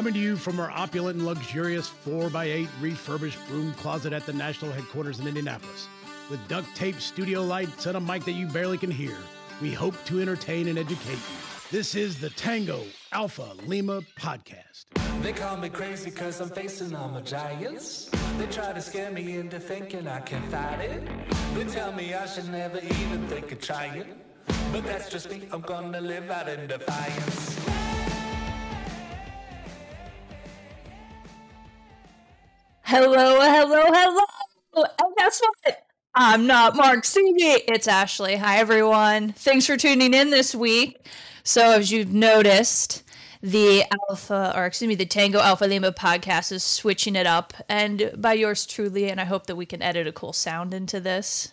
Coming to you from our opulent and luxurious 4x8 refurbished room closet at the national headquarters in Indianapolis. With duct tape studio lights and a mic that you barely can hear, we hope to entertain and educate you. This is the Tango Alpha Lima podcast. They call me crazy cause I'm facing all my giants. They try to scare me into thinking I can fight it. They tell me I should never even think of trying. But that's just me, I'm gonna live out in defiance. Hello, hello, hello. And guess what? I'm not Mark Seavey. It's Ashley. Hi, everyone. Thanks for tuning in this week. So, as you've noticed, the Alpha, or excuse me, the Tango Alpha Lima podcast is switching it up. And by yours truly, and I hope that we can edit a cool sound into this.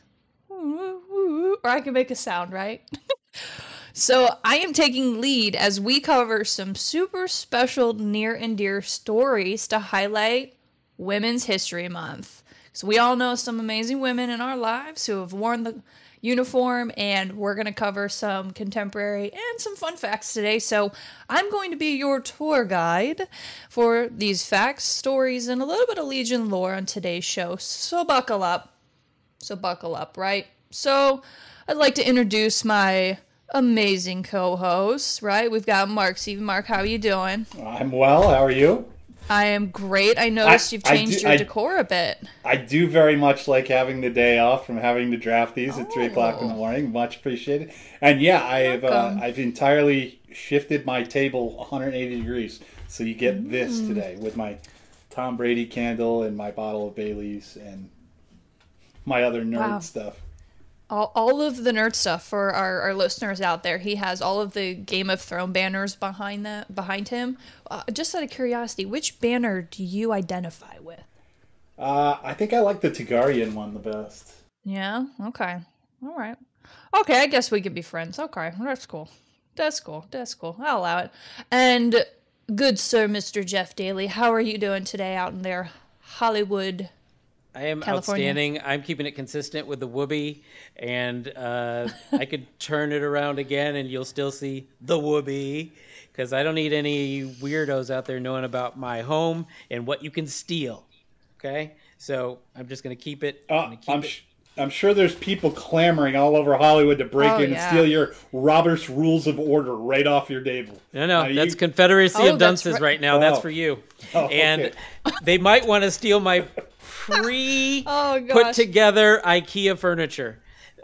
Or I can make a sound, right? So I am taking lead as we cover some super special near and dear stories to highlight Women's History Month. So we all know some amazing women in our lives who have worn the uniform and we're going to cover some contemporary and some fun facts today. So I'm going to be your tour guide for these facts, stories, and a little bit of Legion lore on today's show. So buckle up. So buckle up, right? So I'd like to introduce my amazing co-hosts, right? We've got Mark. Steve, Mark, how are you doing? I'm well. How are you? I am great. I noticed I- you've changed do- your I- decor a bit. I do very much like having the day off from having to draft these at three o'clock in the Oh. morning. Much appreciated. And yeah, I've uh. I've entirely shifted my table 180 degrees, so you get Mm. this today with my Tom Brady candle and my bottle of Bailey's and my other nerd Wow. stuff. All, all of the nerd stuff for our, our listeners out there. He has all of the Game of Thrones banners behind that behind him. Uh, just out of curiosity, which banner do you identify with? Uh, I think I like the Targaryen one the best. Yeah. Okay. All right. Okay. I guess we could be friends. Okay. That's cool. That's cool. That's cool. I'll allow it. And good sir, Mr. Jeff Daly, how are you doing today out in there, Hollywood? I am California. outstanding. I'm keeping it consistent with the whoopee, and uh, I could turn it around again, and you'll still see the whoopee, because I don't need any weirdos out there knowing about my home and what you can steal. Okay, so I'm just gonna keep it. I'm Uh, gonna keep I'm it- sh- I'm sure there's people clamoring all over Hollywood to break Oh, in yeah. and steal your Robert's Rules of Order right off your table. No, no, Uh, that's you- Confederacy Oh, of Dunces right. right now. That's Oh. for you. Oh, And okay. they might want to steal my pre Oh, put together IKEA furniture.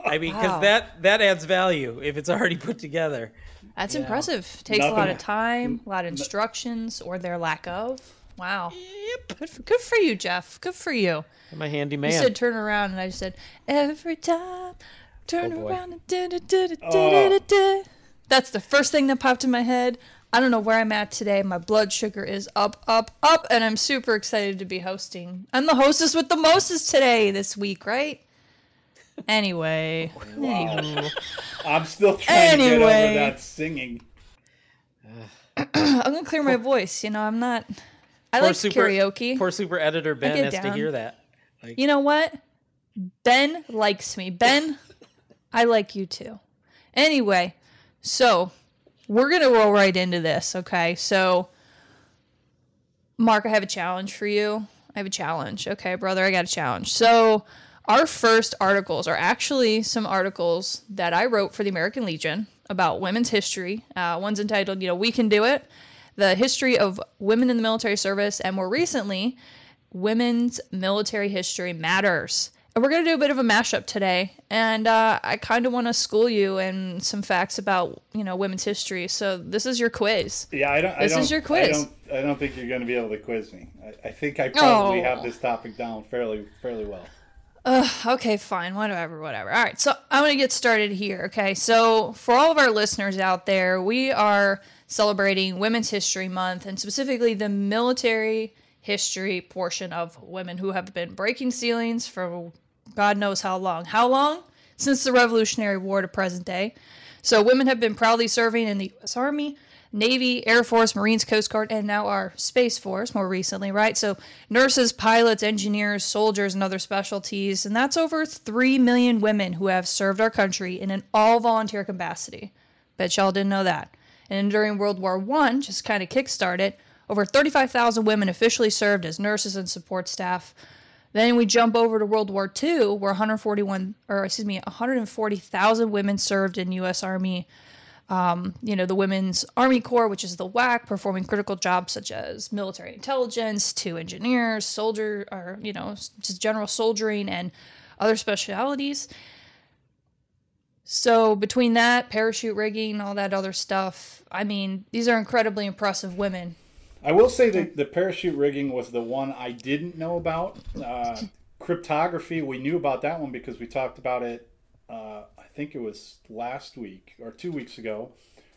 I mean, because Wow. that that adds value if it's already put together. That's impressive. Takes a lot of time, a lot of instructions, or their lack of. Wow. Yep. Good for, good for you, Jeff. Good for you. I'm a handy You man. said turn around, and I just said every time turn Oh, boy. around. And da, da, da, da, da, da, da. That's the first thing that popped in my head. I don't know where I'm at today. My blood sugar is up, up, up, and I'm super excited to be hosting. I'm the hostess with the mostest today this week, right? Anyway, oh, anywho. I'm still trying to get Anyway. over that singing. I'm gonna clear my voice. You know, I'm not. I Poor like super, karaoke. Poor super editor Ben get has to hear that. You know what? Ben likes me. Ben, I like you too. Anyway, so we're going to roll right into this, okay? So, Mark, I have a challenge for you. I have a challenge. Okay, brother, I got a challenge. So, our first articles are actually some articles that I wrote for the American Legion about women's history. Uh, one's entitled, you know, We Can Do It, the history of women in the military service, and more recently, Women's Military History Matters. We're going to do a bit of a mashup today. And uh, I kind of want to school you in some facts about, you know, women's history. So this is your quiz. Yeah, I don't. This I don't, is your I quiz. don't. I don't think you're going to be able to quiz me. I, I think I probably Oh. have this topic down fairly, fairly well. Okay, fine, whatever, whatever. All right, so I'm gonna get started here. Okay, so for all of our listeners out there, we are celebrating Women's History Month and specifically the military history portion of women who have been breaking ceilings for God knows how long. How long? Since the Revolutionary War to present day. So women have been proudly serving in the U.S. Army, Navy, Air Force, Marines, Coast Guard, and now our Space Force more recently, right? So nurses, pilots, engineers, soldiers, and other specialties. And that's over 3 million women who have served our country in an all volunteer capacity. Bet y'all didn't know that. And during World War One, just kind of kickstarted, Over 35,000 women officially served as nurses and support staff. Then we jump over to World War II, where 141, or excuse me, 140,000 women served in U.S. Army. Um, you know, the Women's Army Corps, which is the WAC, performing critical jobs such as military intelligence to engineers, soldier, or you know, just general soldiering and other specialities. So between that, parachute rigging, all that other stuff, I mean, these are incredibly impressive women. I will say that the parachute rigging was the one I didn't know about. Uh, cryptography, we knew about that one because we talked about it. Uh, I think it was last week or two weeks ago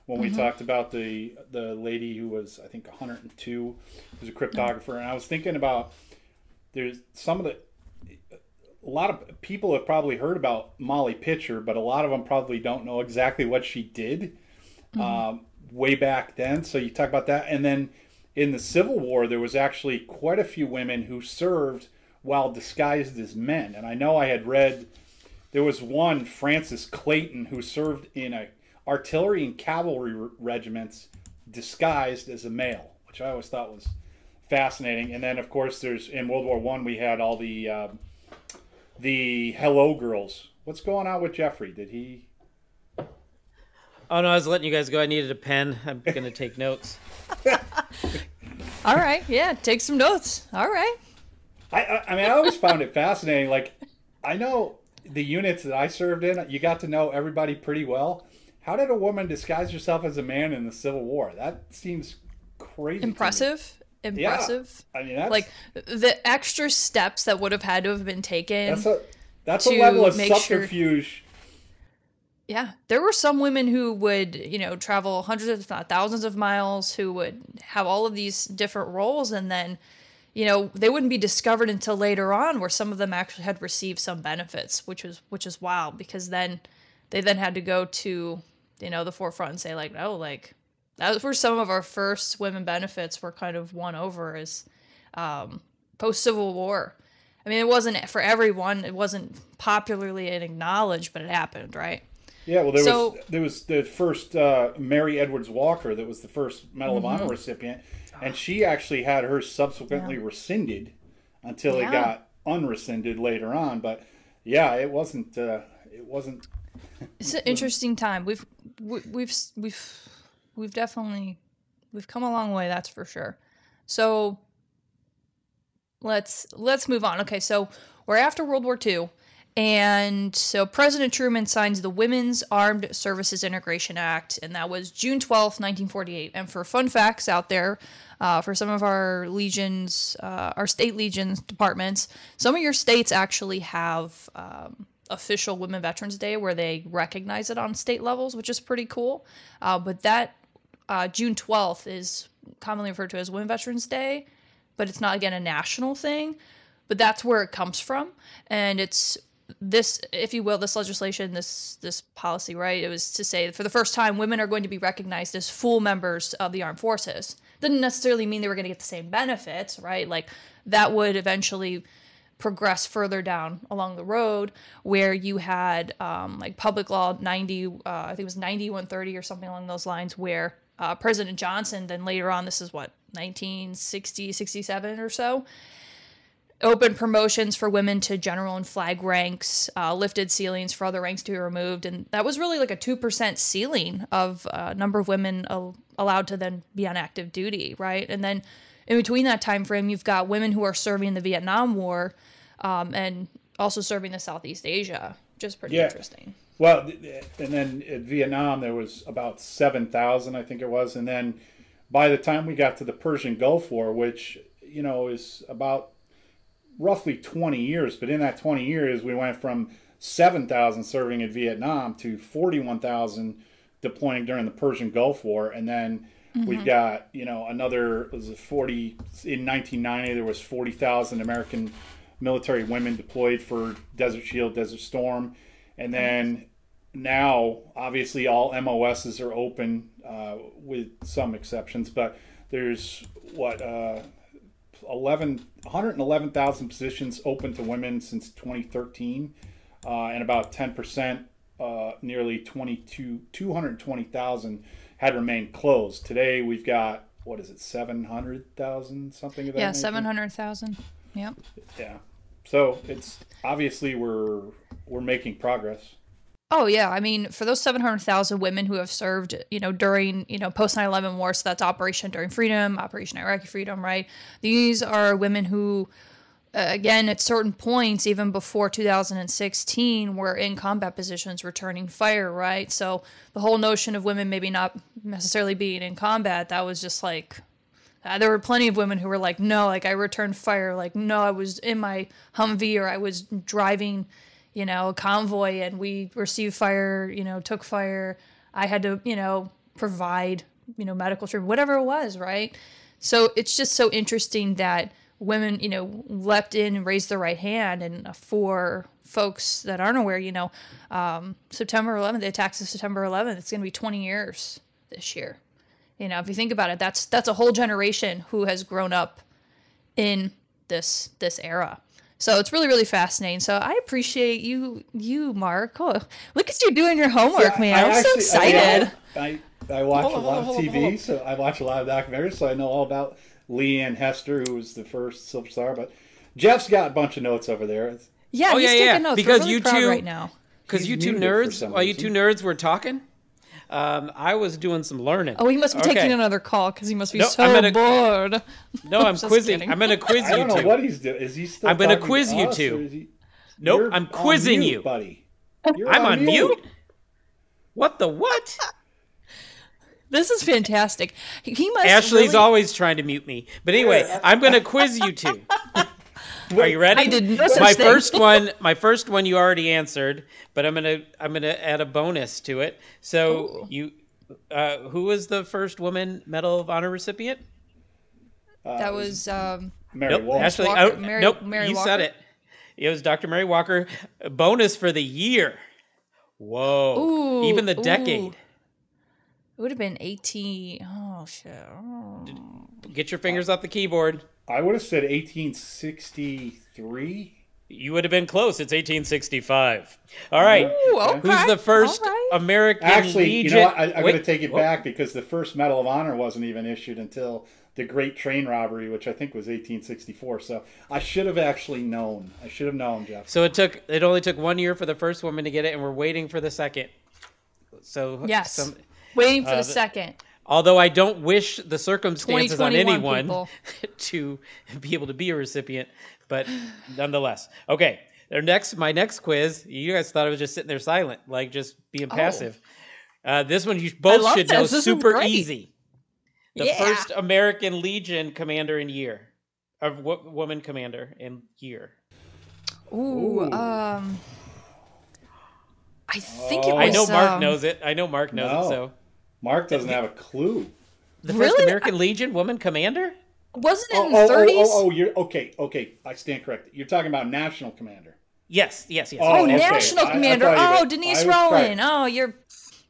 when we talked about the the lady who was I think 102 was a cryptographer, and I was thinking about there's some of the a lot of people have probably heard about Molly Pitcher, but a lot of them probably don't know exactly what she did um, way back then. So you talk about that, and then in the Civil War, there was actually quite a few women who served while disguised as men. And I know I had read there was one Frances Clayton who served in a artillery and cavalry regiments disguised as a male, which I always thought was fascinating. And then, of course, there's in World War One we had all the um, the Hello Girls. What's going on with Jeffrey? Did he? Oh no, I was letting you guys go. I needed a pen. I'm gonna take notes. All right, yeah, take some notes. All right. I, I, I mean, I always found it fascinating. Like, I know the units that I served in, you got to know everybody pretty well. How did a woman disguise herself as a man in the Civil War? That seems crazy. to me. Impressive. Impressive. I mean, that's Like the extra steps that would have had to have been taken. that's a that's a level of make sure- subterfuge. Yeah, there were some women who would, you know, travel hundreds if not thousands of miles, who would have all of these different roles, and then, you know, they wouldn't be discovered until later on, where some of them actually had received some benefits, which was which is wild because then they then had to go to, you know, the forefront and say like, no, like that was where some of our first women benefits were kind of won over as um, post Civil War. I mean, it wasn't for everyone. It wasn't popularly acknowledged, but it happened, right? Yeah, well, there So- was there was the first uh, Mary Edwards Walker that was the first Medal of Mm-hmm. Honor recipient, and she actually had hers subsequently rescinded until Yeah. it got unrescinded later on. But yeah, it wasn't uh, it wasn't It's an interesting time. We've we- we've we've we've definitely we've come a long way. That's for sure. So let's let's move on. Okay, so we're after World War II, and so President Truman signs the Women's Armed Services Integration Act, and that was June twelfth, nineteen forty eight. And for fun facts out there. Uh, for some of our legions, uh, our state legions departments, some of your states actually have um, official Women Veterans Day where they recognize it on state levels, which is pretty cool. Uh, but that uh, June 12th is commonly referred to as Women Veterans Day, but it's not, again, a national thing. But that's where it comes from. And it's this, if you will, this legislation, this this policy, right? It was to say for the first time, women are going to be recognized as full members of the armed forces. Didn't necessarily mean they were going to get the same benefits, right? Like that would eventually progress further down along the road where you had um, like public law 90 uh, i think it was 9130 or something along those lines where uh, president johnson then later on this is what 1960 67 or so opened promotions for women to general and flag ranks uh, lifted ceilings for other ranks to be removed. And that was really like a 2% ceiling of uh, number of women al- allowed to then be on active duty right? And then in between that time frame you've got women who are serving the vietnam war um, and also serving the southeast asia. Which is pretty Yeah. interesting. Well, and then in Vietnam there was about seven thousand, I think it was, and then by the time we got to the Persian Gulf War, which you know is about roughly twenty years, but in that twenty years we went from seven thousand serving in Vietnam to forty-one thousand deploying during the Persian Gulf War, and then we've got you know another was it forty in nineteen ninety there was forty thousand American military women deployed for Desert Shield, Desert Storm, and then now obviously all MOSs are open uh, with some exceptions, but there's what uh, 11 111,000 positions open to women since 2013, uh, and about 10 percent, uh, nearly 22 220,000 had remained closed. Today we've got what is it, seven hundred thousand something of that. Yeah, seven hundred thousand. Yep. Yeah. So it's obviously we're we're making progress. Oh yeah, I mean, for those seven hundred thousand women who have served, you know, during you know post 9-11 war, so that's Operation Enduring Freedom, Operation Iraqi Freedom, right? These are women who, uh, again, at certain points, even before two thousand and sixteen, were in combat positions returning fire, right? So the whole notion of women maybe not necessarily being in combat, that was just like uh, there were plenty of women who were like, no, like I returned fire. Like, no, I was in my Humvee or I was driving, you know, a convoy and we received fire, you know, took fire. I had to, you know, provide, you know, medical treatment, whatever it was, right? So it's just so interesting that women, you know, leapt in and raised the right hand. And for folks that aren't aware, you know, um, September 11th, the attacks of September 11th, it's going to be 20 years this year. You know, if you think about it, that's that's a whole generation who has grown up in this this era. So it's really really fascinating. So I appreciate you you Mark. Oh, look at you doing your homework, Yeah, man. I I'm so excited. I, I, I watch Hold a on, lot of hold on, TV, hold on. so I watch a lot of documentaries, so I know all about Leigh Anne Hester, who was the first Silver Star. But Jeff's got a bunch of notes over there. yeah, Oh, he's yeah, taking yeah, notes. because We're really you proud two- right now. Because you two nerds, some while you two nerds were talking, um, I was doing some learning. Oh, he must be Okay. taking another call because he must be No, so I'm gonna- bored. No, I'm quizzing. kidding. I'm going to quiz I don't you know two. what he's doing. Is he still? I'm gonna quiz you two. he- Nope, You're I'm quizzing mute, you. buddy. You're I'm on mute. What the what? This is fantastic. He- He must. Ashley's really- always trying to mute me. But anyway, I'm going to quiz you two. Are you ready? I did no such my thing. first one. My first one you already answered, but I'm gonna I'm gonna add a bonus to it. So you, uh, who was the first woman Medal of Honor recipient? That was um, Mary Nope, Walsh. Ashley. Walker- oh, Mary- nope, Mary you Walker? said it. It was Dr. Mary Walker. A bonus for the year. Whoa! Ooh, Even the ooh. decade. it would have been eighteen. Oh shit. Oh. Get your fingers off the keyboard. I would have said 1863. You would have been close. It's 1865. All right. Ooh, okay. Who's the first All right. American Actually, you know what? I, I'm going to take it whoa. back because the first Medal of Honor wasn't even issued until the Great Train Robbery, which I think was 1864. So I should have actually known. I should have known, Jeff. So it took. It only took one year for the first woman to get it, and we're waiting for the second. So Yes. some- Waiting for Uh, the the- second. Although I don't wish the circumstances on anyone to be able to be a recipient, but nonetheless. Okay. Their next, my next quiz. You guys thought I was just sitting there silent, like just being passive. Uh, this one you both Oh. love should know. this. This super easy. The Yeah. first American Legion commander in year, of wo- woman commander in year. Ooh, Ooh. um, I think it Oh. was. I know Mark um, knows it. I know Mark knows No. it. So Mark doesn't have a clue. the first Really? American Legion woman commander. Wasn't it Oh, in oh, the oh, 30s? oh, oh, you're okay. Okay, I stand corrected. You're talking about national commander. Yes, yes, yes. Oh, Oh, okay. national I- I commander. thought you oh, Denise I was Rohan. trying- Oh, you're.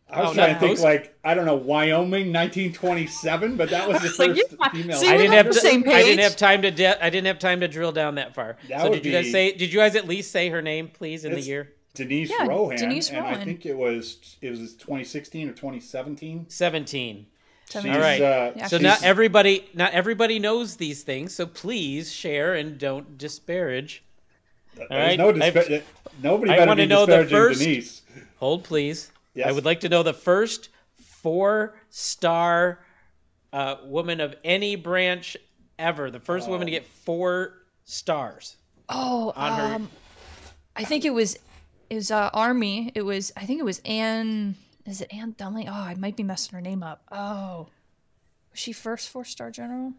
I was Oh, trying not to think like I don't know Wyoming, 1927, but that was the was like, first yeah. female. See, I didn't have the to, same I didn't have time to. De- I didn't have time to drill down that far. That so would did you guys be- say? Did you guys at least say her name, please, in the year Denise Yeah, Rohan, Denise and I think it was it was 2016 or 2017. seventeen? She's, All right. uh, Yeah. So she's- not everybody, not everybody knows these things. So please share and don't disparage. there's right, no dispa- nobody I wanna know the disparaging first- Denise. Hold, please. Yes. I would like to know the first four-star uh, woman of any branch ever. The first woman to get four stars. Oh, On her- um, I think it was. It was uh, Army. It was. I think it was Anne. Is it Anne Dunley? Oh, I might be messing her name up. Oh, was she first four star general?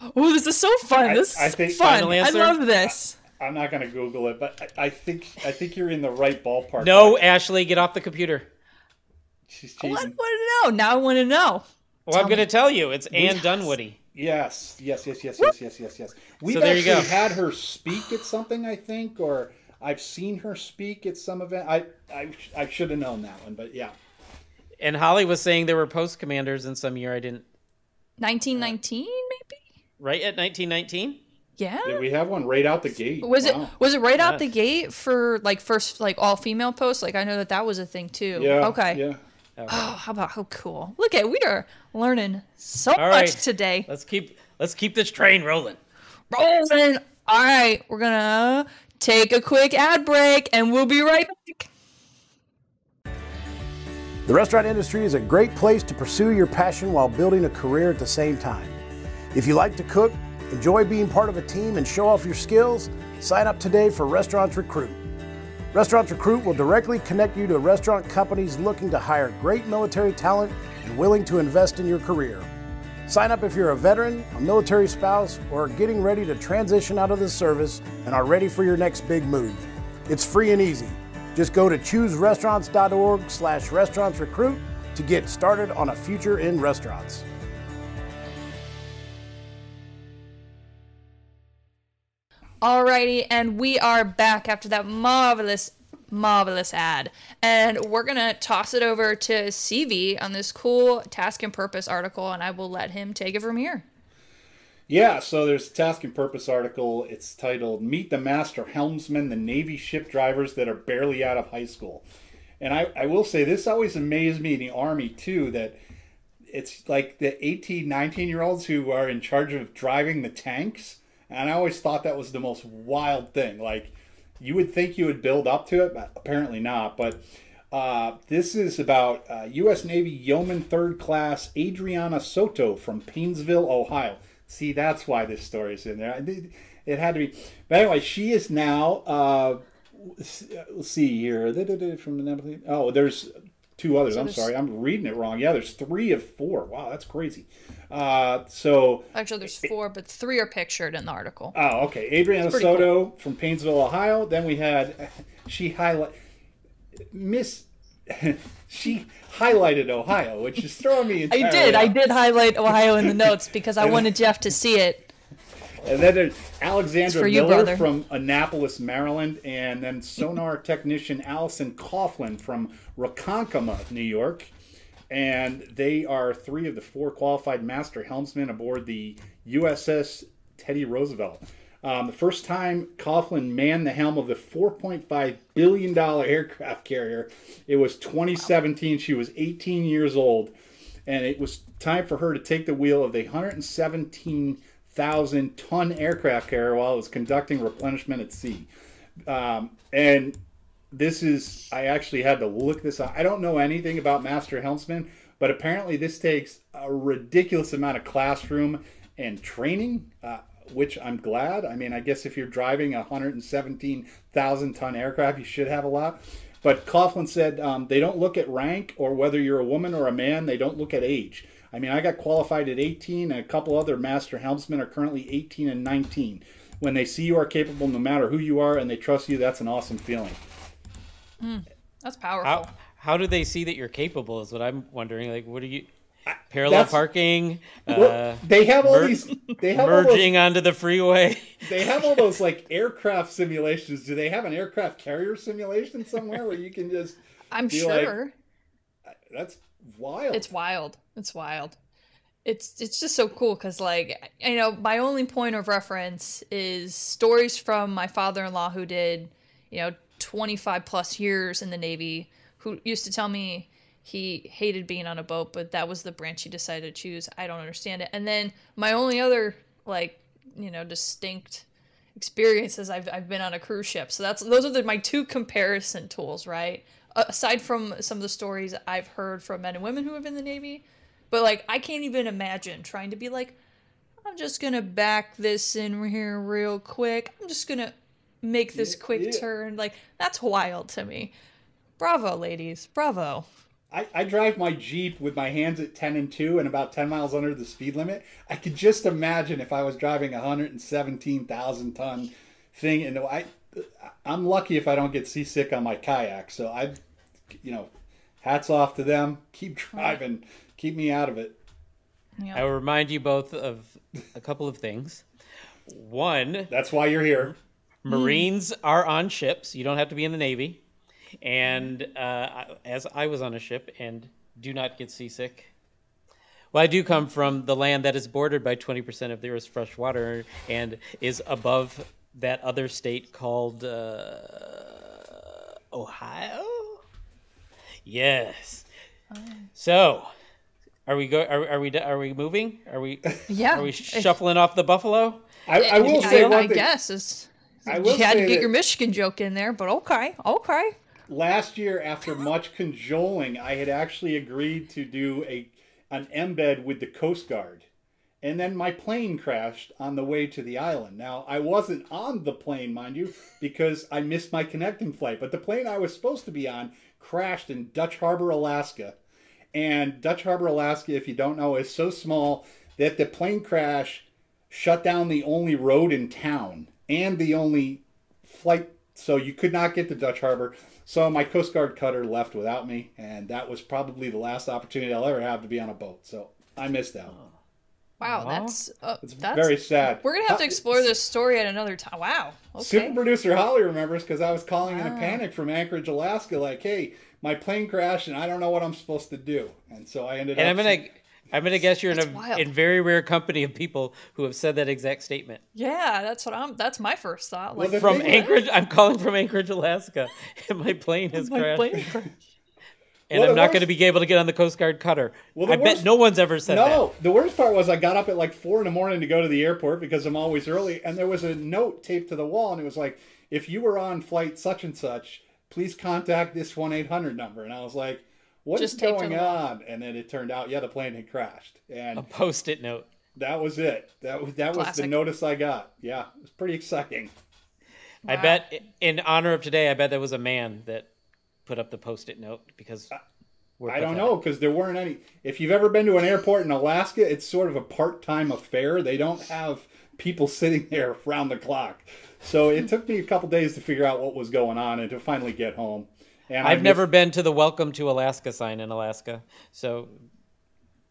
Oh, this is so fun. I- this I is think- fun. Final I love this. I'm not going to Google it, but I, I think I think you're in the right ballpark. No, Ashley, get off the computer. she's I want cheating. to know. Now I want to know. Well, I'm going to tell you, it's Ann Dunwoody. Yes, yes, yes, yes, yes, yes, yes, yes. We've there you actually go. had her speak at something, I think, or I've seen her speak at some event. I I, I should have known that one, but yeah. And Holly was saying there were post commanders in some year. I didn't. 1919, maybe. Right at 1919. Yeah. Did we have one right out the gate? Was Wow. it was it right out the gate for like first like all female posts? Like I know that that was a thing too. Yeah. Okay. Yeah. Oh. oh, how about how cool? Look at we are learning so All much right. today. Let's keep let's keep this train rolling. Rolling. All right, we're gonna take a quick ad break, and we'll be right back. The restaurant industry is a great place to pursue your passion while building a career at the same time. If you like to cook, enjoy being part of a team, and show off your skills, sign up today for Restaurants Recruit. Restaurants Recruit will directly connect you to restaurant companies looking to hire great military talent and willing to invest in your career. Sign up if you're a veteran, a military spouse, or are getting ready to transition out of the service and are ready for your next big move. It's free and easy. Just go to chooserestaurants.org slash restaurants recruit to get started on a future in restaurants. Alrighty, and we are back after that marvelous, marvelous ad. And we're gonna toss it over to CV on this cool task and purpose article, and I will let him take it from here. Yeah, so there's a task and purpose article. It's titled Meet the Master Helmsman, the Navy ship drivers that are barely out of high school. And I, I will say this always amazed me in the Army too, that it's like the 18, 19 year olds who are in charge of driving the tanks. And I always thought that was the most wild thing. Like, you would think you would build up to it, but apparently not. But uh, this is about uh, U.S. Navy Yeoman Third Class Adriana Soto from Painesville, Ohio. See, that's why this story is in there. It, had to be. But anyway, she is now. Uh, let's see here. From the oh, there's two others. I'm sorry, I'm reading it wrong. Yeah, there's three of four. Wow, that's crazy. Uh, so Actually, there's four, but three are pictured in the article. Oh, okay. Adriana Soto from Painesville, Ohio. Then we had she highlight Miss. she highlighted Ohio, which is throwing me. I did. I did highlight Ohio in the notes because I wanted Jeff to see it. And then there's Alexandra you, Miller brother. from Annapolis, Maryland, and then sonar technician Allison Coughlin from Ronkonkoma, New York. And they are three of the four qualified master helmsmen aboard the USS Teddy Roosevelt. Um, the first time Coughlin manned the helm of the $4.5 billion aircraft carrier, it was 2017. She was 18 years old and it was time for her to take the wheel of the 117,000 ton aircraft carrier while it was conducting replenishment at sea. Um, and this is, I actually had to look this up. I don't know anything about master helmsman, but apparently this takes a ridiculous amount of classroom and training. Uh, which I'm glad. I mean, I guess if you're driving a 117,000 ton aircraft, you should have a lot. But Coughlin said um, they don't look at rank or whether you're a woman or a man. They don't look at age. I mean, I got qualified at 18, and a couple other master helmsmen are currently 18 and 19. When they see you are capable, no matter who you are, and they trust you, that's an awesome feeling. That's powerful. How how do they see that you're capable? Is what I'm wondering. Like, what are you parallel that's- parking? Well, Uh, they have all mer- these. They have all those, merging onto the freeway. They have all those like aircraft simulations. Do they have an aircraft carrier simulation somewhere where you can just? I'm be like- sure. That's wild. It's wild. It's wild. It's it's just so cool because like you know my only point of reference is stories from my father-in-law who did you know 25 plus years in the Navy who used to tell me he hated being on a boat but that was the branch he decided to choose. I don't understand it. And then my only other like you know distinct experiences I've, I've been on a cruise ship so that's those are the, my two comparison tools right aside from some of the stories i've heard from men and women who have been in the navy but like i can't even imagine trying to be like i'm just gonna back this in here real quick i'm just gonna make this quick yeah. turn like that's wild to me bravo ladies bravo I, I drive my Jeep with my hands at 10 and 2 and about 10 miles under the speed limit. I could just imagine if I was driving a 117,000 ton thing. And I, I'm lucky if I don't get seasick on my kayak. So I, you know, hats off to them. Keep driving. Keep me out of it. I will remind you both of a couple of things. One, That's why you're here. Marines are on ships. You don't have to be in the Navy. And uh, as I was on a ship and do not get seasick. Well, I do come from the land that is bordered by 20% of the Earth's fresh water and is above that other state called uh, Ohio. Yes. So, are we go? Are, are we? Are we moving? Are we? Yeah. Are we if- shuffling off the buffalo? I, I will I, say I one thing. guess is I will you had to get your Michigan joke in there, but okay, okay. last year after much cajoling i had actually agreed to do a an embed with the coast guard and then my plane crashed on the way to the island now i wasn't on the plane mind you because i missed my connecting flight but the plane i was supposed to be on crashed in dutch harbor alaska and dutch harbor alaska if you don't know is so small that the plane crash shut down the only road in town and the only flight so you could not get to Dutch Harbor. So my Coast Guard cutter left without me, and that was probably the last opportunity I'll ever have to be on a boat. So I missed out. Oh. Wow, Aw. that's uh, It's that's very sad. We're gonna have to explore this story at another time. Wow. Okay. Super producer Holly remembers because I was calling in a panic from Anchorage, Alaska, like, "Hey, my plane crashed, and I don't know what I'm supposed to do." And so I ended And up. I'm gonna. I'm gonna guess you're in a wild. in very rare company of people who have said that exact statement. Yeah, that's what I'm. That's my first thought. Like the From thing- Anchorage, I'm calling from Anchorage, Alaska, and my plane has my crashed. plane crashed. And Well, I'm not going to be able to get on the Coast Guard cutter. Well, the I bet no one's ever said that. No, the worst part was I got up at like four in the morning to go to the airport because I'm always early, and there was a note taped to the wall, and it was like, "If you were on flight such and such, please contact this one eight hundred number." And I was like, "What is Just taped to going on?" And then it turned out, yeah, the plane had crashed, and. A post-it note. that was it. That was that was the notice I got. Yeah, it was pretty exciting. I bet, in honor of today, I bet there was a man that put up the post-it note because we're I don't know because there weren't any. If you've ever been to an airport in Alaska, it's sort of a part-time affair. They don't have people sitting there round the clock. So it took me a couple days to figure out what was going on and to finally get home. And I I've missed- never been to the "Welcome to Alaska" sign in Alaska, so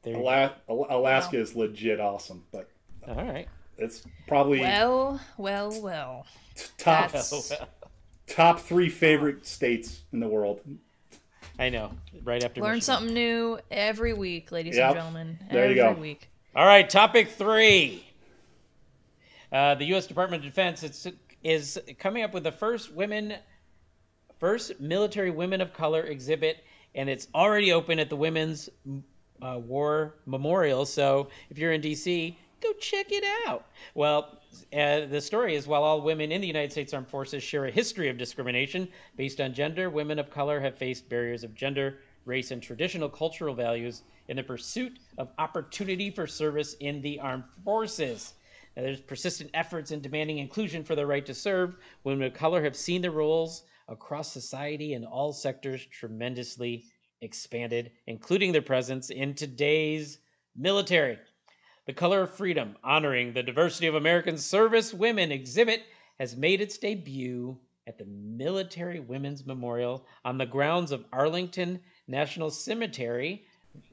there. Ala- Al- Alaska is legit awesome, but. All right. it's probably Well, well, well. top That's top three favorite states in the world. I know. Right after learn Michigan. something new every week, ladies Yep. and gentlemen. There every you go. week. All right, topic three. Uh, the U.S. Department of Defense is, is coming up with the first women, first military women of color exhibit, and it's already open at the Women's uh, War Memorial. So if you're in D.C., go check it out. Well, uh, the story is while all women in the United States Armed Forces share a history of discrimination based on gender, women of color have faced barriers of gender, race, and traditional cultural values in the pursuit of opportunity for service in the armed forces. Now, there's persistent efforts in demanding inclusion for the right to serve. Women of color have seen their roles across society in all sectors tremendously expanded, including their presence in today's military. The Color of Freedom, honoring the diversity of American service women exhibit, has made its debut at the Military Women's Memorial on the grounds of Arlington National Cemetery,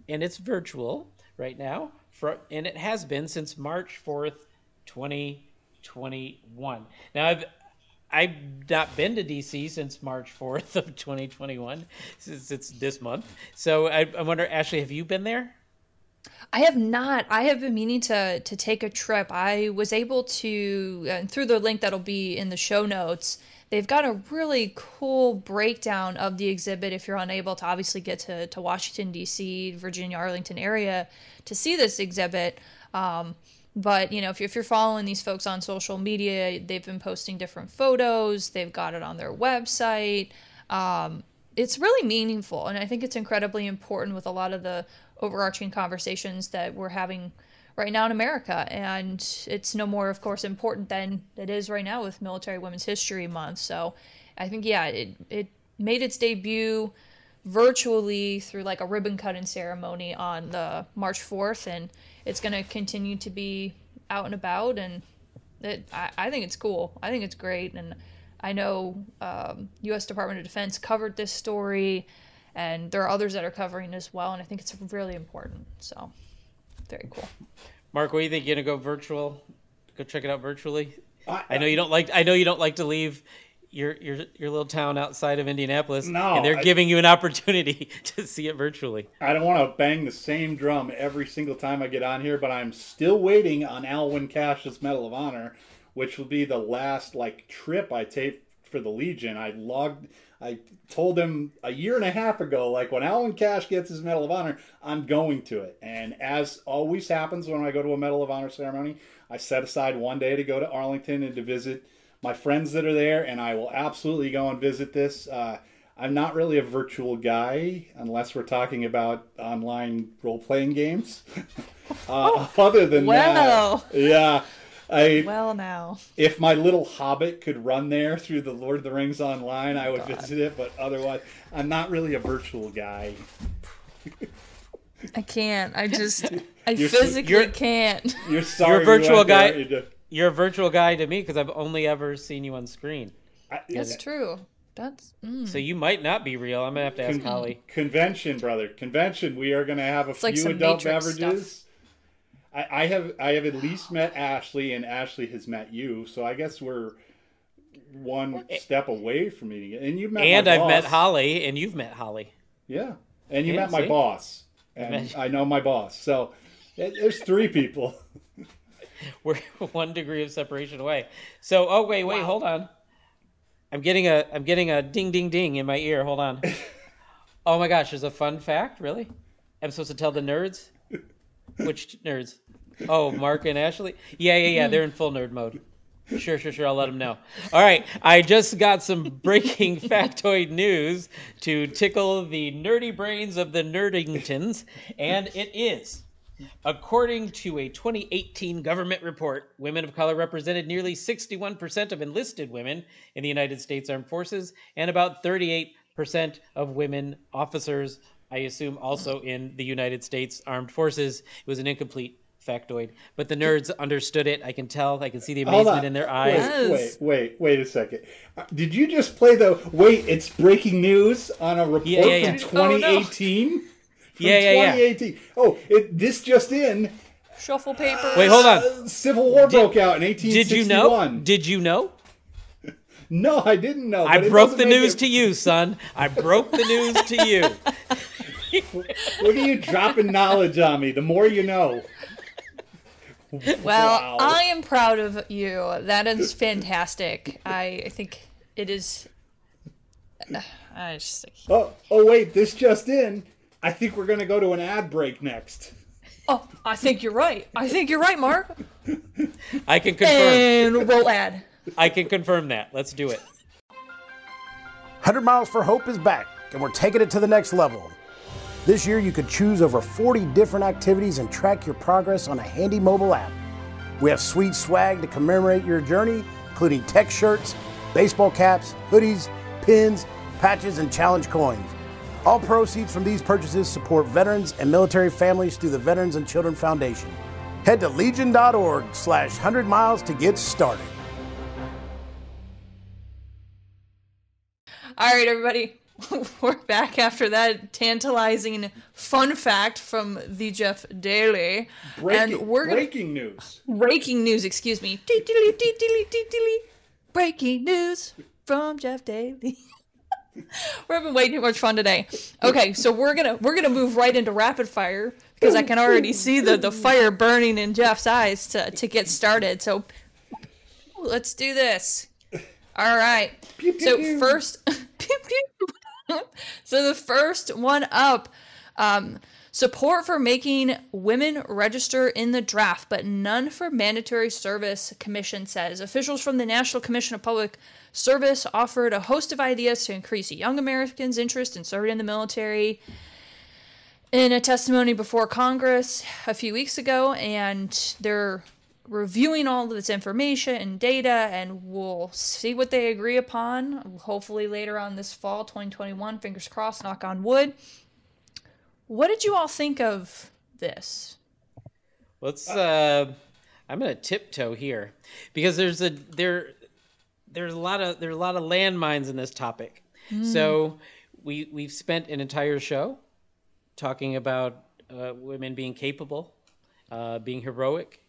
and it's virtual right now, for, and it has been since March 4th, 2021. Now, I've I've not been to DC since March 4th of 2021, since it's this month. So I, I wonder, Ashley, have you been there? I have not. I have been meaning to to take a trip. I was able to uh, through the link that'll be in the show notes. They've got a really cool breakdown of the exhibit if you're unable to obviously get to, to Washington, D.C., Virginia, Arlington area to see this exhibit. Um, but, you know, if you're, if you're following these folks on social media, they've been posting different photos, they've got it on their website. Um, it's really meaningful. And I think it's incredibly important with a lot of the overarching conversations that we're having right now in America. And it's no more, of course, important than it is right now with Military Women's History Month. So I think, yeah, it, it made its debut virtually through like a ribbon cutting ceremony on the March 4th. And it's going to continue to be out and about. And it, I, I think it's cool. I think it's great. And I know um, U.S. Department of Defense covered this story, and there are others that are covering as well. And I think it's really important. So, very cool. Mark, what do you think? You gonna go virtual? Go check it out virtually. I- I know you don't like. I know you don't like to leave your your your little town outside of Indianapolis. No, and they're I- giving you an opportunity to see it virtually. I don't want to bang the same drum every single time I get on here, but I'm still waiting on Alwyn Cashe's Medal of Honor, which will be the last like trip I take for the Legion. I logged, I told him a year and a half ago, like when Alwyn Cashe gets his Medal of Honor, I'm going to it. And as always happens when I go to a Medal of Honor ceremony, I set aside one day to go to Arlington and to visit my friends that are there, and I will absolutely go and visit this. Uh, I'm not really a virtual guy unless we're talking about online role playing games. uh, other than Well. that, yeah. I, Well, now. if my little hobbit could run there through the Lord of the Rings online, I would visit it. But otherwise, I'm not really a virtual guy. I can't. I just, I You're- physically you're- can't. You're sorry. virtual you went there. guy. You do- You're a virtual guy to me because I've only ever seen you on screen. I- That's true. That's. Mm. So you might not be real. I'm gonna have to ask Con- Holly. Convention, brother. Convention. We are going to have a like few some adult Matrix beverages. I, I have I have at least met Ashley, and Ashley has met you. So I guess we're one eh step away from meeting it. And you met And my I've met. Holly, and you've met Holly. Yeah, and you Yeah, met my boss, and I know my boss. So it, there's three people. We're one degree of separation away. So, oh wait, wait, hold on. I'm getting a I'm getting a ding ding ding in my ear. Hold on. oh my gosh, there's a fun fact. Really? I'm supposed to tell the nerds. Which nerds? Oh, Mark and Ashley. Yeah, yeah, yeah. They're in full nerd mode. Sure, sure, sure. I'll let them know. All right. I just got some breaking factoid news to tickle the nerdy brains of the Nerdingtons, and it is. According to a 2018 government report, women of color represented nearly 61% of enlisted women in the United States Armed Forces and about 38% of women officers, I assume also in the United States Armed Forces. It was an incomplete factoid, but the nerds understood it. I can tell, I can see the amazement in their eyes. Yes. wait, wait, wait a second. Uh, Did you just play the wait? It's breaking news on a report Yeah, yeah, from yeah. Oh, no. 2018. From Yeah, yeah, yeah. 2018. Oh, it, this just in. Shuffle paper. Wait, hold on. uh, Civil War broke out in 1861. Did you know? Did you know? No, I didn't know. I broke the news it- to you, son. I broke the news to you. Look at you dropping knowledge on me. The more you know. Well, Wow. I am proud of you. That is fantastic. I, I think it is. Uh, I just. Oh, oh wait, this just in. I think we're gonna go to an ad break next. Oh, I think you're right. I think you're right, Mark. I can confirm. And roll ad. I can confirm that. Let's do it. 100 Miles for Hope is back, and we're taking it to the next level. This year, you could choose over 40 different activities and track your progress on a handy mobile app. We have sweet swag to commemorate your journey, including tech shirts, baseball caps, hoodies, pins, patches, and challenge coins. All proceeds from these purchases support veterans and military families through the Veterans and Children Foundation. Head to legion.org slash 100 miles to get started. All right, everybody. We're back after that tantalizing fun fact from the Jeff Daly. Breaking, and we're gonna news. breaking news, excuse me. Breaking news from Jeff Daly. we're having way too much fun today. Okay, so we're gonna we're gonna move right into rapid fire because I can already see the, the fire burning in Jeff's eyes to, to get started. So let's do this. All right. Pew, pew, So pew. first, pew, pew. so the first one up, um, support for making women register in the draft, but none for mandatory service. Commission says officials from the National Commission of Public Service offered a host of ideas to increase young Americans' interest in serving in the military. In a testimony before Congress a few weeks ago, and they're reviewing all of this information and data and we'll see what they agree upon hopefully later on this fall 2021 fingers crossed knock on wood what did you all think of this Let's. Uh, I'm gonna tiptoe here because there's a there there's a lot of there's a lot of landmines in this topic. So we we've spent an entire show talking about uh, women being capable, uh, being heroic,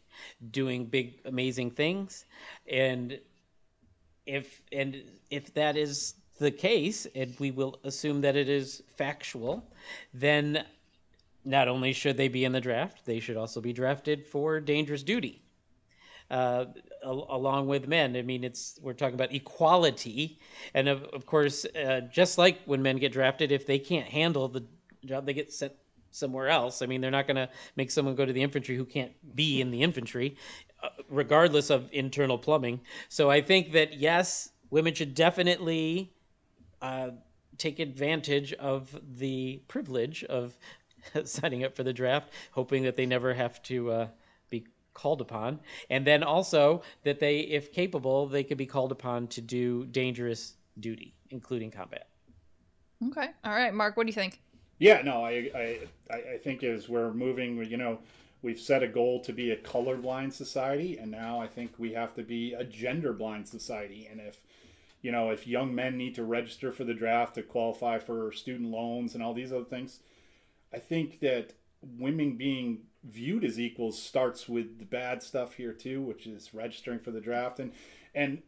doing big amazing things, and if and if that is the case, and we will assume that it is factual, then not only should they be in the draft, they should also be drafted for dangerous duty. uh, along with men. I mean, it's we're talking about equality, and of, of course, uh, just like when men get drafted, if they can't handle the job, they get sent somewhere else. I mean, they're not going to make someone go to the infantry who can't be in the infantry, uh, regardless of internal plumbing. So I think that yes, women should definitely uh, take advantage of the privilege of signing up for the draft, hoping that they never have to uh, be called upon, and then also that they, if capable, they could be called upon to do dangerous duty, including combat. Okay. All right, Mark. What do you think? Yeah, no, I, I, I think as we're moving, you know, we've set a goal to be a colorblind society, and now I think we have to be a genderblind society. And if, you know, if young men need to register for the draft to qualify for student loans and all these other things, I think that women being viewed as equals starts with the bad stuff here too, which is registering for the draft. And and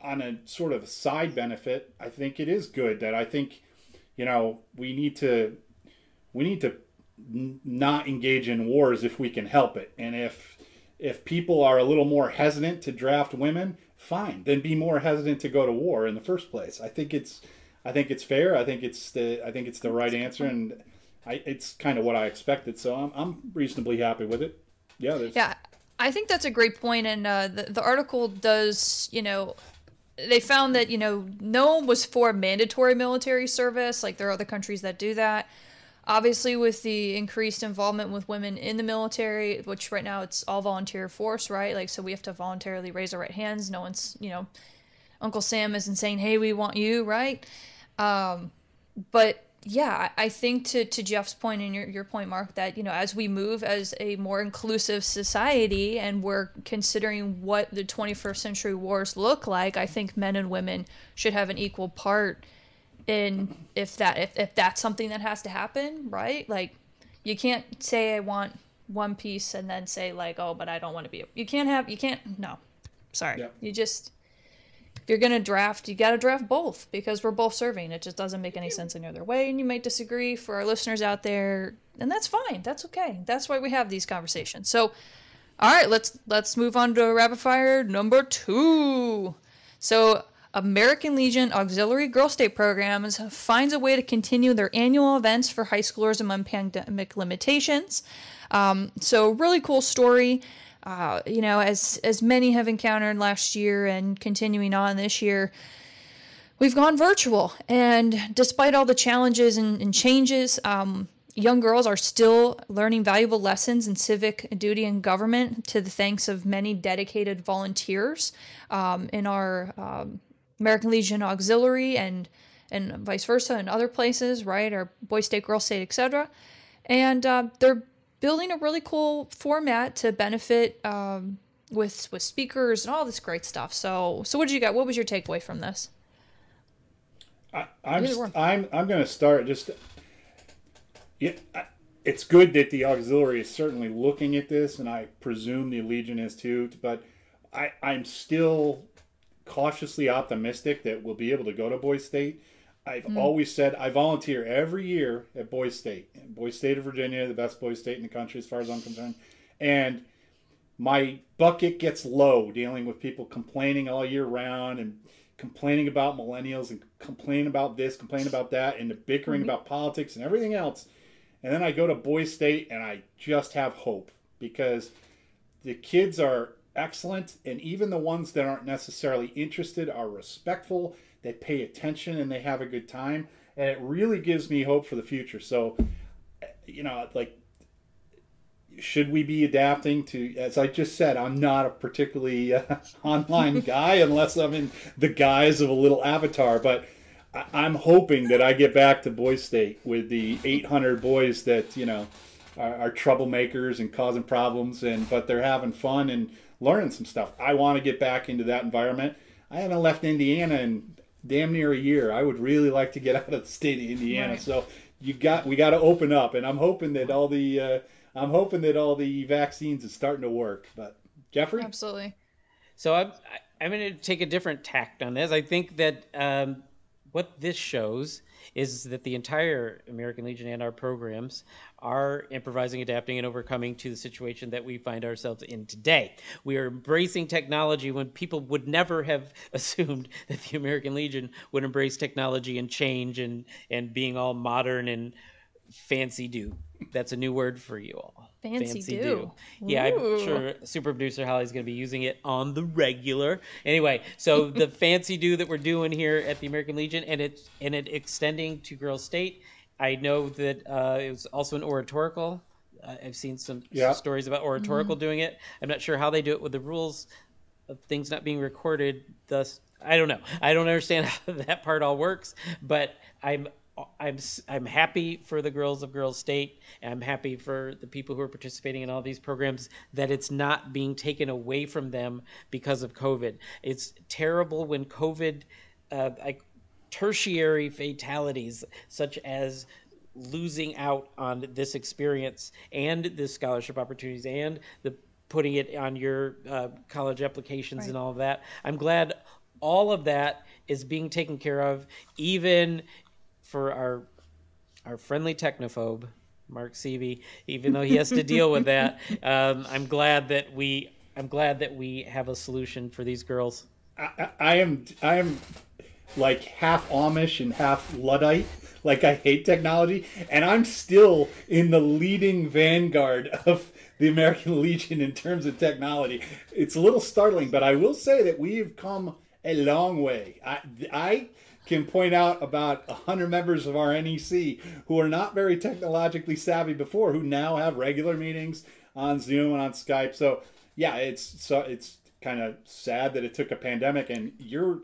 on a sort of side benefit, I think it is good that I think, you know, we need to we need to n- not engage in wars if we can help it. And if if people are a little more hesitant to draft women, fine, then be more hesitant to go to war in the first place. I think it's I think it's fair. I think it's the I think it's the right answer and I, it's kind of what I expected, so I'm, I'm reasonably happy with it. Yeah, yeah, I think that's a great point, and uh, the the article does, you know, they found that you know no one was for mandatory military service, like there are other countries that do that. Obviously, with the increased involvement with women in the military, which right now it's all volunteer force, right? Like, so we have to voluntarily raise our right hands. No one's, you know, Uncle Sam isn't saying, "Hey, we want you," right? Um, but yeah, I think to, to Jeff's point and your, your point, Mark, that, you know, as we move as a more inclusive society and we're considering what the 21st century wars look like, I think men and women should have an equal part in if that if, if that's something that has to happen, right? Like you can't say I want one piece and then say like, oh, but I don't want to be. You can't have you can't no. Sorry. Yep. You just if you're going to draft, you got to draft both because we're both serving. It just doesn't make any sense any other way. And you might disagree for our listeners out there, and that's fine. That's okay. That's why we have these conversations. So, all right, let's let's move on to rapid fire number two. So, American Legion Auxiliary Girl State Programs finds a way to continue their annual events for high schoolers among pandemic limitations. Um, so, really cool story uh, you know, as as many have encountered last year and continuing on this year, we've gone virtual. And despite all the challenges and, and changes, um, young girls are still learning valuable lessons in civic duty and government to the thanks of many dedicated volunteers um, in our um, American Legion Auxiliary and and vice versa and other places, right? Or Boy State, Girl State, etc. And uh, they're building a really cool format to benefit um, with with speakers and all this great stuff. So, so what did you get? What was your takeaway from this? I, am I'm, I'm I'm going to start just. Yeah, it's good that the auxiliary is certainly looking at this, and I presume the Legion is too. But I I'm still cautiously optimistic that we'll be able to go to Boy State I've mm. always said I volunteer every year at Boys State, Boys State of Virginia, the best boys state in the country as far as I'm concerned, and my bucket gets low dealing with people complaining all year round and complaining about millennials and complaining about this, complaining about that, and the bickering mm-hmm. about politics and everything else. And then I go to Boys State and I just have hope because the kids are excellent, and even the ones that aren't necessarily interested are respectful. They pay attention and they have a good time and it really gives me hope for the future. So you know like should we be adapting to as i just said i'm not a particularly uh, online guy unless i'm in the guise of a little avatar but I, am hoping that i get back to boy state with the 800 boys that you know are, are troublemakers and causing problems and but they're having fun and learning some stuff i want to get back into that environment i haven't left indiana in damn near a year. I would really like to get out of the state of Indiana. Right. So you got we got to open up, and I'm hoping that all the uh, I'm hoping that all the vaccines is starting to work. But Jeffrey, absolutely. So I'm I'm going to take a different tact on this. I think that um, what this shows is that the entire American Legion and our programs are improvising, adapting, and overcoming to the situation that we find ourselves in today. We are embracing technology when people would never have assumed that the American Legion would embrace technology and change and, and being all modern and fancy do. That's a new word for you all. Fancy do. Yeah, I'm sure super producer Holly's going to be using it on the regular. Anyway, so the fancy do that we're doing here at the American Legion and it and it extending to Girl State. I know that uh, it was also an oratorical. Uh, I've seen some, Yeah. some stories about oratorical doing it. I'm not sure how they do it with the rules of things not being recorded. Thus, I don't know. I don't understand how that part all works, but I'm I'm I'm happy for the girls of Girls State. I'm happy for the people who are participating in all these programs that it's not being taken away from them because of COVID. It's terrible when COVID, uh, like tertiary fatalities such as losing out on this experience and the scholarship opportunities and the putting it on your uh, college applications and all of that. I'm glad all of that is being taken care of, even for our our friendly technophobe, Mark Seavey. Even though he has to deal with that, um, I'm glad that we I'm glad that we have a solution for these girls. I, I am I am like half Amish and half Luddite. Like I hate technology, and I'm still in the leading vanguard of the American Legion in terms of technology. It's a little startling, but I will say that we've come a long way. I, I can point out about a hundred members of our NEC who are not very technologically savvy before, who now have regular meetings on Zoom and on Skype. So yeah, it's so it's kind of sad that it took a pandemic and your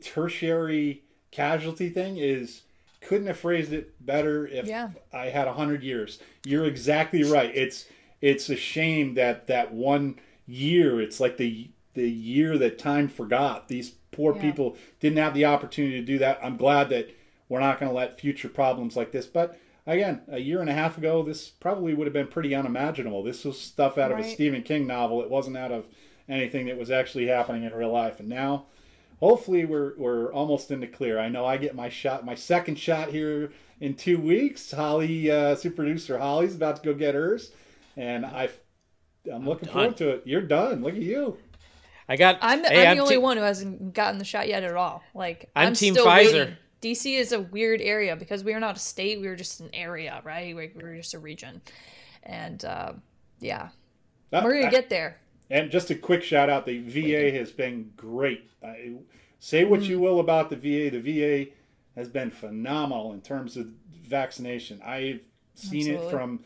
tertiary casualty thing is couldn't have phrased it better if Yeah. I had a hundred years. You're exactly right. It's it's a shame that that one year. It's like the the year that time forgot. These poor Yeah. people didn't have the opportunity to do that. I'm glad that we're not going to let future problems like this. But again, a year and a half ago, this probably would have been pretty unimaginable. This was stuff out of a Stephen King novel. It wasn't out of anything that was actually happening in real life. And now, hopefully, we're we're almost in the clear. I know I get my shot, my second shot here in two weeks. Holly, uh, super producer Holly's about to go get hers, and I. I'm looking done. forward to it. You're done. Look at you. I got. I'm, hey, I'm the only te- one who hasn't gotten the shot yet at all. Like I'm I'm, Team still Pfizer. waiting. DC is a weird area because we are not a state; we are just an area, right? We're just a region, and uh, yeah, Uh, we're gonna uh, get there. And just a quick shout out: the VA has been great. I, say what you will about the VA, the VA has been phenomenal in terms of vaccination. I've seen it from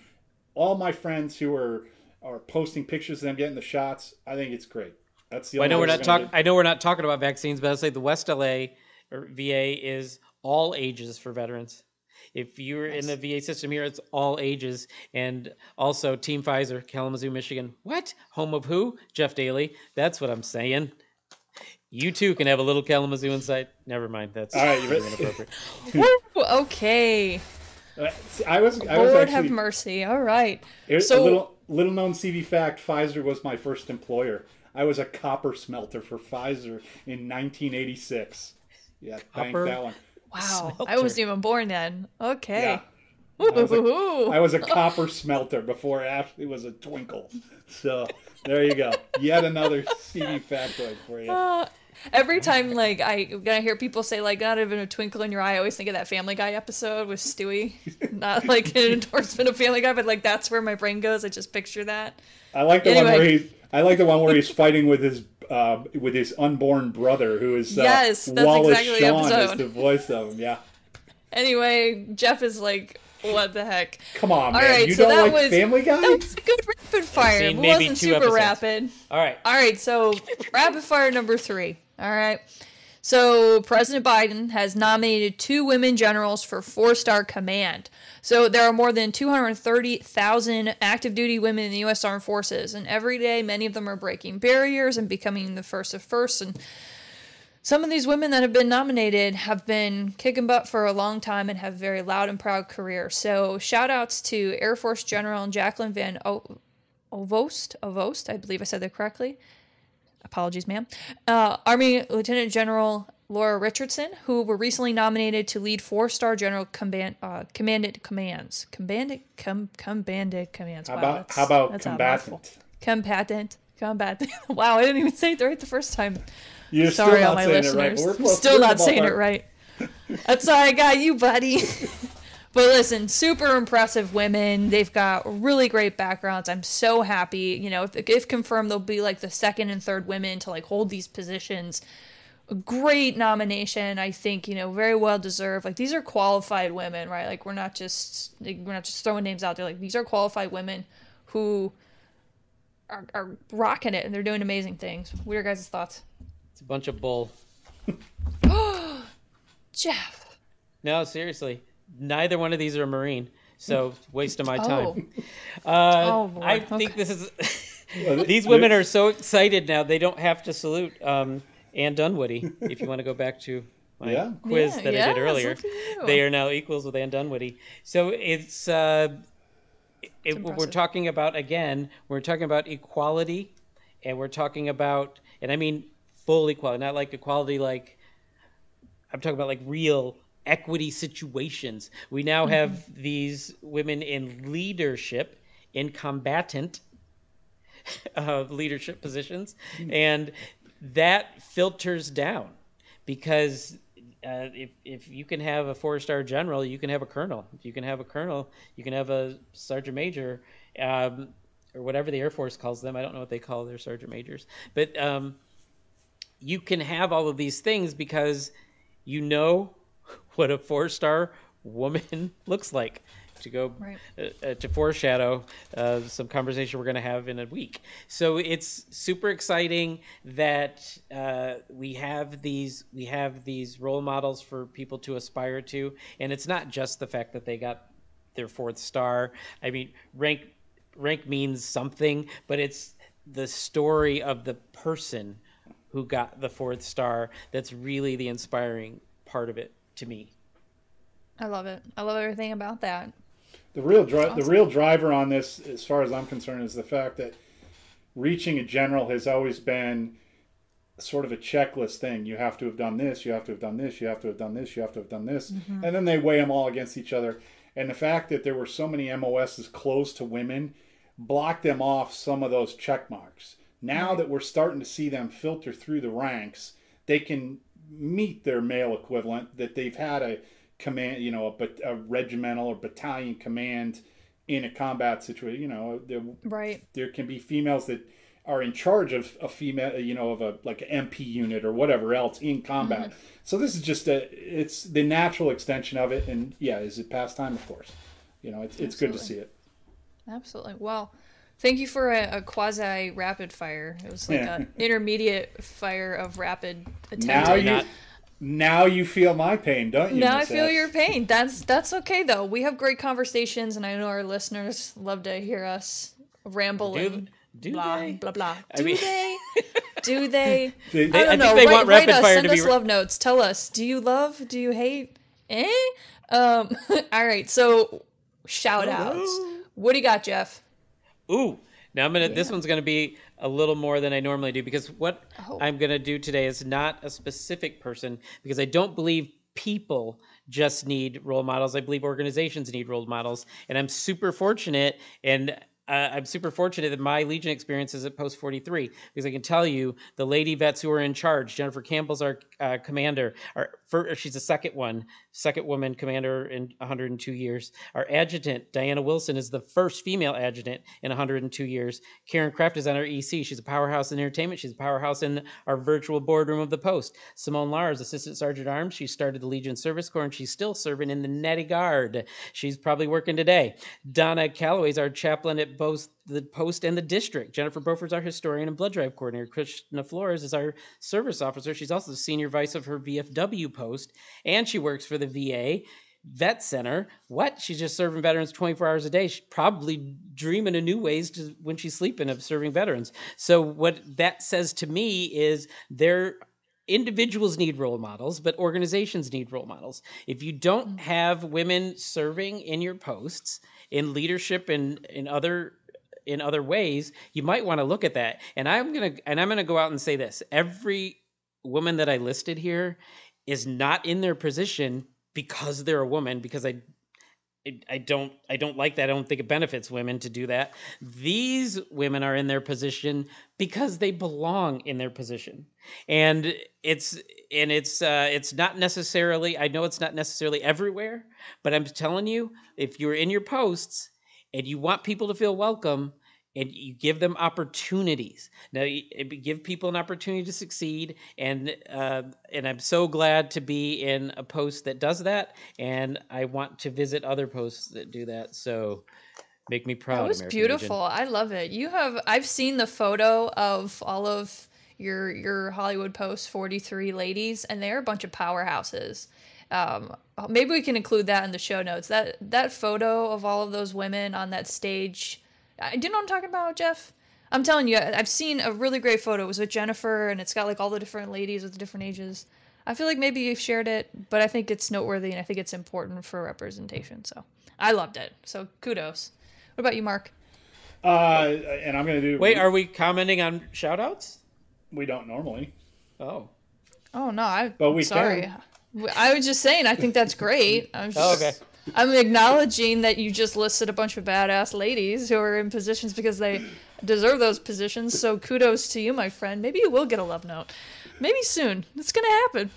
all my friends who are are posting pictures of them getting the shots. I think it's great. That's the. Well, I know we're not talking. I know we're not talking about vaccines, but I'll say the West LA or VA is all ages for veterans. If you're in the VA system here, it's all ages, and also Team Pfizer, Kalamazoo, Michigan. What home of who? Jeff Daly. That's what I'm saying. You too can have a little Kalamazoo insight. Never mind. That's All right, you really ready? inappropriate. Woo, okay, Uh, see, I was. I was Lord actually. have mercy. All right, Here's So- a little little known CV fact: Pfizer was my first employer. I was a copper smelter for Pfizer in 1986. Yeah, thank Copper? that one. wow, I wasn't even born then. Okay, Yeah. I was, a, was a copper smelter before Ashley was a twinkle. So there you go. Yet another CV factoid for you. Uh, Every time, like I, when I hear people say like "not even a twinkle in your eye," I always think of that Family Guy episode with Stewie. Not like an endorsement of Family Guy, but like that's where my brain goes. I just picture that. I like the one where he. I like the one where he's fighting with his uh, with his unborn brother, who is uh, Yes, that's Wallace exactly the Shawn is the voice of him. Yeah, Anyway, Jeff is like, "What the heck?" come on, All man. right, you so don't that like was Family Guy? that was a good rapid fire. It wasn't super episodes. rapid. All right. All right, so rapid fire number three. All right. So President Biden has nominated two women generals for four star command. So there are more than 230,000 active duty women in the U.S. Armed Forces, and every day many of them are breaking barriers and becoming the first of first. And some of these women that have been nominated have been kicking butt for a long time and have very loud and proud careers. So shout outs to Air Force General Jacqueline Van o- Ovost, Ovost, I believe I said that correctly apologies, ma'am. Uh, Army Lieutenant General Laura Richardson, who were recently nominated to lead four-star General Command, uh, Commandant Commands. Commandant, com, Commandant Commands. How Wow, about that's- how about that's combatant? Combatant. Combatant. wow, I didn't even say it right the first time. You're Sorry, all my listeners. right. We're. Still We're not saying it right. That's why I got you, buddy. but listen, super impressive women. They've got really great backgrounds. I'm so happy. You know, if, if confirmed, they'll be like the second and third women to like hold these positions. A great nomination, I think. You know, very well deserved. Like these are qualified women, right? Like we're not just like, we're not just throwing names out there. Like these are qualified women who are, are rocking it and they're doing amazing things. What are your guys' thoughts? It's a bunch of bull. Jeff. No, seriously. Neither one of these are a Marine. So waste of my time. Oh. Uh, Oh, boy. I think this is. These women are so excited now. They don't have to salute um, Ann Dunwoody. If you want to go back to my Yeah. quiz Yeah, that I did earlier, look at you. they are now equals with Ann Dunwoody. So it's. Uh, it, we're talking about again. We're talking about equality, and we're talking about, and I mean full equality, not like equality like I'm talking about like real equity situations. We now have these women in leadership, in combatant uh, leadership positions, and that filters down because uh, if, if you can have a four star general, you can have a colonel. If you can have a colonel, you can have a sergeant major. Um, or whatever the Air Force calls them. I don't know what they call their sergeant majors. But um, you can have all of these things because you know what a four star woman looks like. To go Right. uh, uh, to foreshadow uh, some conversation we're going to have in a week. So it's super exciting that uh, we have these we have these role models for people to aspire to, and it's not just the fact that they got their fourth star. I mean, rank rank means something, but it's the story of the person who got the fourth star that's really the inspiring part of it to me. I love it. I love everything about that. The real dri- the real driver on this, as far as I'm concerned, is the fact that reaching a general has always been sort of a checklist thing. You have to have done this, you have to have done this, you have to have done this, you have to have done this, mm-hmm. and then they weigh them all against each other. And the fact that there were so many MOSs close to women blocked them off some of those check marks. Now that we're starting to see them filter through the ranks, they can meet their male equivalent that they've had a command, you know, a, a regimental or battalion command in a combat situation. You know, there, Right. there can be females that are in charge of a female, you know, of a like an MP unit or whatever else in combat. Mm-hmm. So this is just a, it's the natural extension of it, and yeah, is it pastime? Of course, you know, it's it's good to see it. Absolutely. Well, thank you for a, a quasi rapid fire. It was like Yeah. an intermediate fire of rapid attention. Now you, now you feel my pain, don't you? now I feel S? your pain. That's that's okay though. We have great conversations, and I know our listeners love to hear us ramble Do, and do blah they? blah blah. I Do mean- they? Do they? They- I I don't think know. they write, want write us. fire Send to us ra- love notes. Tell us. Do you love? Do you hate? Eh? Um. all right. So shout outs. What do you got, Jeff? Ooh, now I'm gonna. This one's gonna be a little more than I normally do because what Oh. I'm gonna do today is not a specific person because I don't believe people just need role models. I believe organizations need role models, and I'm super fortunate and. Uh, I'm super fortunate that my Legion experience is at Post 43 because I can tell you the lady vets who are in charge. Jennifer Campbell's our uh, commander. Our fir- she's the second one, second woman commander in 102 years. Our adjutant Diana Wilson is the first female adjutant in 102 years. Karen Kraft is on our EC. She's a powerhouse in entertainment. She's a powerhouse in our virtual boardroom of the Post. Simone Lars, assistant sergeant at arms. She started the Legion Service Corps and she's still serving in the Netty Guard. She's probably working today. Donna Calloway's our chaplain at both the Post and the district. Jennifer Beaufort's our historian and blood drive coordinator. Krishna Flores is our service officer. She's also the senior vice of her VFW post, and she works for the VA vet center. What? She's just serving veterans 24 hours a day. She's probably dreaming of new ways to when she's sleeping of serving veterans. So what that says to me is there individuals need role models, but organizations need role models. If you don't mm. have women serving in your posts, in leadership and in other in other ways, you might want to look at that. And I'm gonna and I'm gonna go out and say this: every woman that I listed here is not in their position because they're a woman because I I don't I don't like that. I don't think it benefits women to do that. These women are in their position because they belong in their position. And it's and it's uh it's not necessarily I know it's not necessarily everywhere, but I'm telling you, if you're in your posts and you want people to feel welcome, and you give them opportunities. Now, you, give people an opportunity to succeed, and uh, and I'm so glad to be in a post that does that, and I want to visit other posts that do that. So, make me proud. That was American beautiful. Legion. I love it. You have I've seen the photo of all of your your Hollywood Post 43 ladies and they're a bunch of powerhouses. Um, maybe we can include that in the show notes. That that photo of all of those women on that stage. I, do you know what I'm talking about, Jeff? I'm telling you, I've seen a really great photo. It was with Jennifer, and it's got like all the different ladies with the different ages. I feel like maybe you've shared it, but I think it's noteworthy and I think it's important for representation. So I loved it. So kudos. What about you, Mark? Uh, and I'm going to do. Wait, are we commenting on shout outs? we don't normally? Oh. Oh no, I. But we sorry. can. I was just saying. I think that's great. I'm just, Oh, okay. I'm acknowledging that you just listed a bunch of badass ladies who are in positions because they deserve those positions. So kudos to you, my friend. Maybe you will get a love note. Maybe soon. It's gonna happen.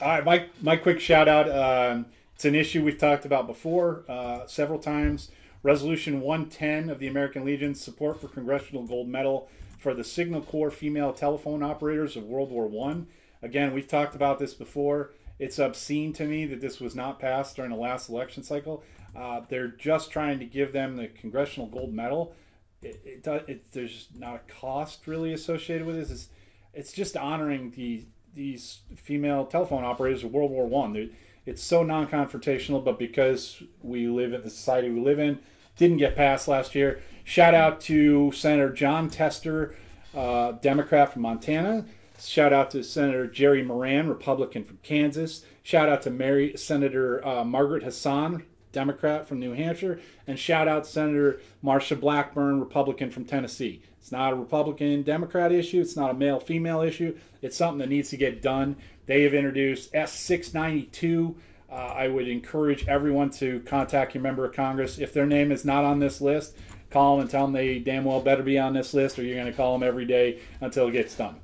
All right, my my quick shout out. Um, it's an issue we've talked about before uh, several times. Resolution 110 of the American Legion support for Congressional Gold Medal for the Signal Corps female telephone operators of World War One. Again, we've talked about this before. It's obscene to me that this was not passed during the last election cycle. Uh, they're just trying to give them the Congressional Gold Medal. It, it, it there's not a cost really associated with this. It's, it's just honoring the these female telephone operators of World War One. It's so non-confrontational, but because we live in the society we live in, didn't get passed last year. Shout out to Senator Jon Tester, uh, Democrat from Montana. Shout out to Senator Jerry Moran, Republican from Kansas. Shout out to Mary Senator uh, Margaret Hassan, Democrat from New Hampshire, and shout out Senator Marsha Blackburn, Republican from Tennessee. It's not a Republican Democrat issue. It's not a male female issue. It's something that needs to get done. They have introduced S692. Uh, I would encourage everyone to contact your member of Congress. If their name is not on this list, call them and tell them they damn well better be on this list, or you're going to call them every day until it gets done.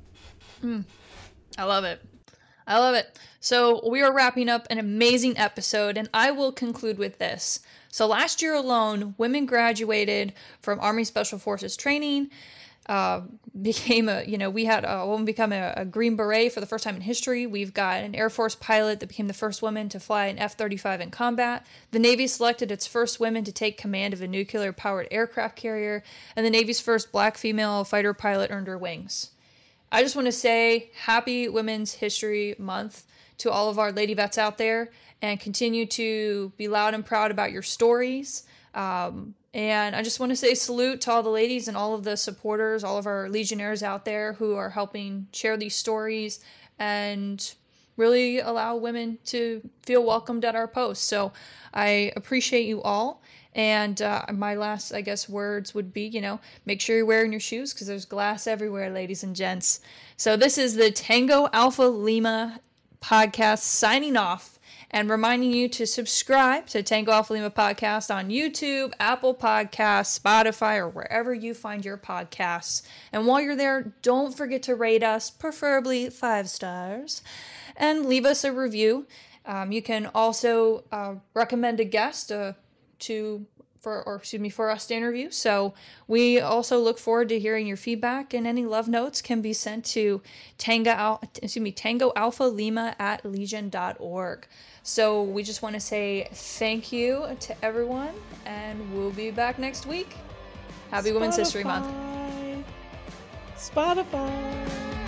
I love it. I love it. So, we are wrapping up an amazing episode, and I will conclude with this. So, last year alone, women graduated from Army Special Forces training, uh, became a, you know, we had a woman become a, a Green Beret for the first time in history. We've got an Air Force pilot that became the first woman to fly an F 35 in combat. The Navy selected its first women to take command of a nuclear powered aircraft carrier, and the Navy's first black female fighter pilot earned her wings. I just want to say happy Women's History Month to all of our lady vets out there and continue to be loud and proud about your stories. Um, and I just want to say salute to all the ladies and all of the supporters, all of our legionnaires out there who are helping share these stories and really allow women to feel welcomed at our posts. So I appreciate you all. And uh, my last, I guess, words would be, you know, make sure you're wearing your shoes because there's glass everywhere, ladies and gents. So this is the Tango Alpha Lima podcast signing off and reminding you to subscribe to Tango Alpha Lima podcast on YouTube, Apple Podcasts, Spotify, or wherever you find your podcasts. And while you're there, don't forget to rate us, preferably five stars, and leave us a review. Um, you can also uh, recommend a guest uh, to for or excuse me for us to interview. So we also look forward to hearing your feedback and any love notes can be sent to Tango excuse me Tango Alpha Lima at legion.org. So we just want to say thank you to everyone and we'll be back next week. Happy Women's History Month. Spotify. Spotify.